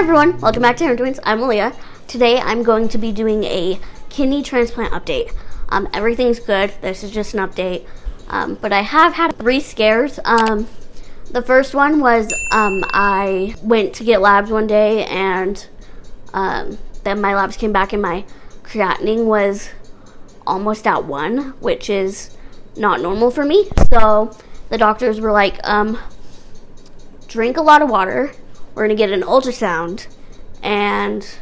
everyone, welcome back to Herrin Twins. I'm Maliyah. Today I'm going to be doing a kidney transplant update. Um, everything's good. This is just an update. Um, but I have had three scares. Um, the first one was um, I went to get labs one day and um, then my labs came back and my creatinine was almost at one, which is not normal for me. So the doctors were like, um, drink a lot of water we're going to get an ultrasound and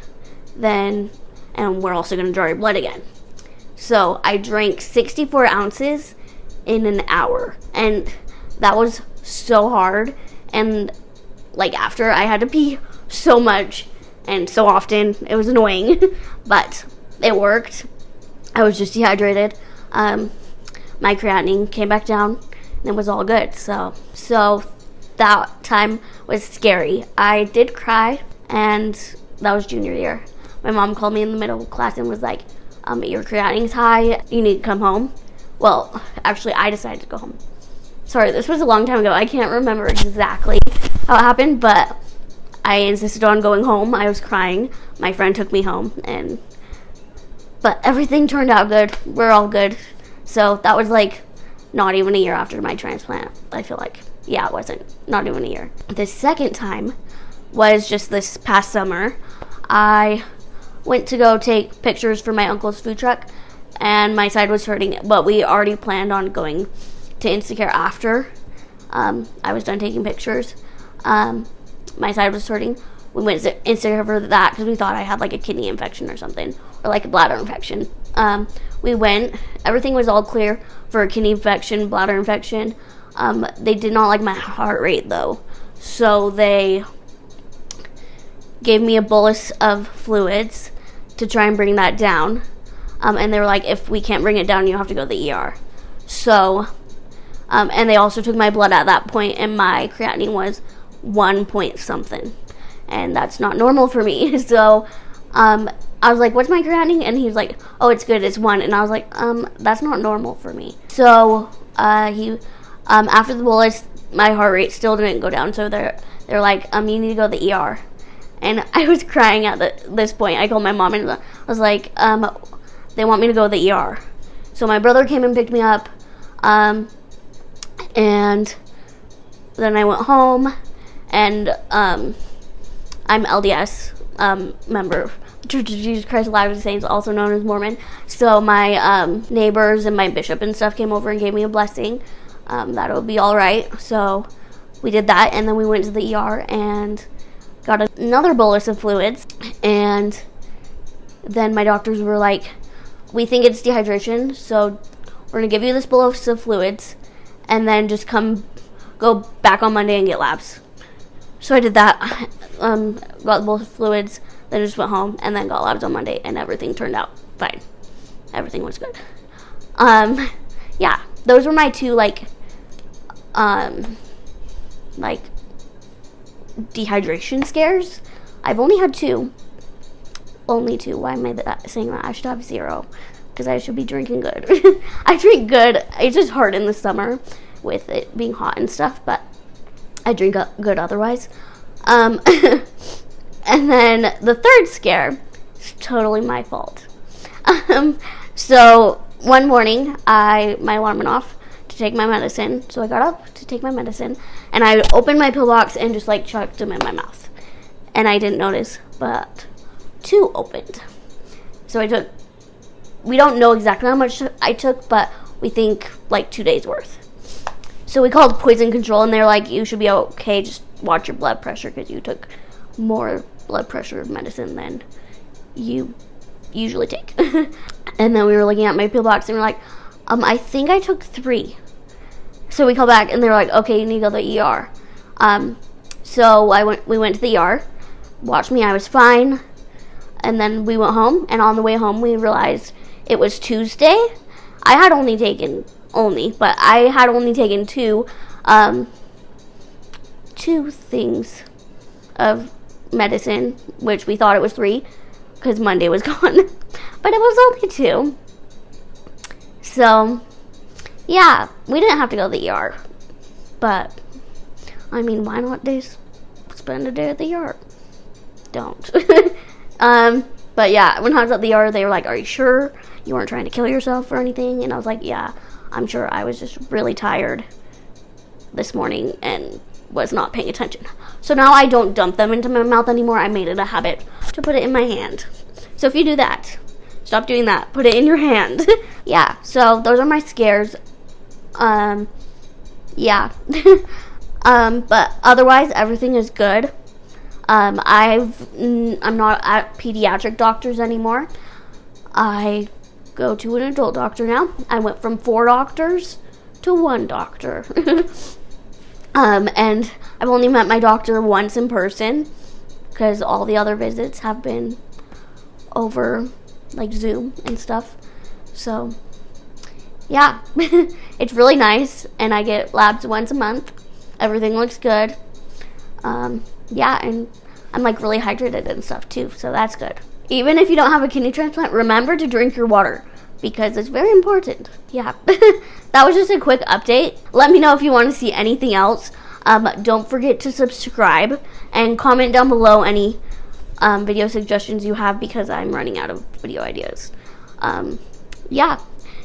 then and we're also going to draw your blood again. So i drank 64 ounces in an hour and that was so hard and like after i had to pee so much and so often it was annoying but it worked. I was just dehydrated. Um, my creatinine came back down and it was all good so so that time was scary. I did cry, and that was junior year. My mom called me in the middle of class and was like, um, your creatinine's high, you need to come home. Well, actually, I decided to go home. Sorry, this was a long time ago. I can't remember exactly how it happened, but I insisted on going home. I was crying. My friend took me home, and but everything turned out good. We're all good. So that was like not even a year after my transplant, I feel like yeah, it wasn't. Not even a year. The second time was just this past summer. I went to go take pictures for my uncle's food truck, and my side was hurting, but we already planned on going to Instacare after um, I was done taking pictures. Um, my side was hurting. We went to Instacare for that because we thought I had like a kidney infection or something, or like a bladder infection. Um, we went, everything was all clear for a kidney infection, bladder infection. Um, they did not like my heart rate though, so they gave me a bolus of fluids to try and bring that down. Um, and they were like, if we can't bring it down, you have to go to the ER. So, um, and they also took my blood at that point, and my creatinine was one point something, and that's not normal for me. So, um, I was like, "What's my creatinine?" And he was like, "Oh, it's good. It's one." And I was like, "Um, that's not normal for me." So, uh, he um, after the bolus, my heart rate still didn't go down, so they're they're like, um, you need to go to the ER. And I was crying at the, this point. I called my mom and I was like, um, they want me to go to the ER. So my brother came and picked me up, um, and then I went home, and um, I'm LDS um, member. Church of Jesus Christ of Latter-day Saints, also known as Mormon. So my um, neighbors and my bishop and stuff came over and gave me a blessing um, that would be all right. So we did that, and then we went to the ER and got another bolus of fluids. And then my doctors were like, "We think it's dehydration, so we're gonna give you this bolus of fluids, and then just come go back on Monday and get labs." So I did that. Um, got of fluids, then just went home, and then got labs on Monday, and everything turned out fine. Everything was good. Um, yeah, those were my two like um, like dehydration scares. I've only had two. Only two. Why am I that, saying that? I should have zero because I should be drinking good. I drink good. It's just hard in the summer with it being hot and stuff, but I drink good otherwise. Um, and then the third scare is totally my fault. Um, so one morning, I my alarm went off take my medicine. So I got up to take my medicine and I opened my pillbox and just like chucked them in my mouth. And I didn't notice, but two opened. So I took, we don't know exactly how much I took, but we think like two days worth. So we called poison control and they're like, you should be okay, just watch your blood pressure because you took more blood pressure medicine than you usually take. and then we were looking at my pillbox and we we're like, um, I think I took three. So we called back and they're like, okay, you need to go to the ER. Um, so I went, we went to the ER, watched me, I was fine. And then we went home, and on the way home, we realized it was Tuesday. I had only taken, only, but I had only taken two, um, two things of medicine, which we thought it was three, because Monday was gone. but it was only two. So, yeah, we didn't have to go to the ER. But, I mean, why not just spend a day at the ER? don't. um, but yeah, when I was at the ER, they were like, "Are you sure you weren't trying to kill yourself or anything?" And I was like, "Yeah, I'm sure. I was just really tired this morning and was not paying attention." So now I don't dump them into my mouth anymore. I made it a habit to put it in my hand. So if you do that, stop doing that. Put it in your hand. yeah. So those are my scares. Um, yeah. um, but otherwise, everything is good. Um, I've I'm not at pediatric doctors anymore. I go to an adult doctor now. I went from four doctors to one doctor. um, and I've only met my doctor once in person because all the other visits have been over like Zoom and stuff. So, yeah, it's really nice, and I get labs once a month. Everything looks good. Um, yeah, and I'm like really hydrated and stuff too, so that's good. Even if you don't have a kidney transplant, remember to drink your water because it's very important. Yeah, that was just a quick update. Let me know if you want to see anything else. Um, don't forget to subscribe and comment down below any um, video suggestions you have because I'm running out of video ideas. Um, yeah,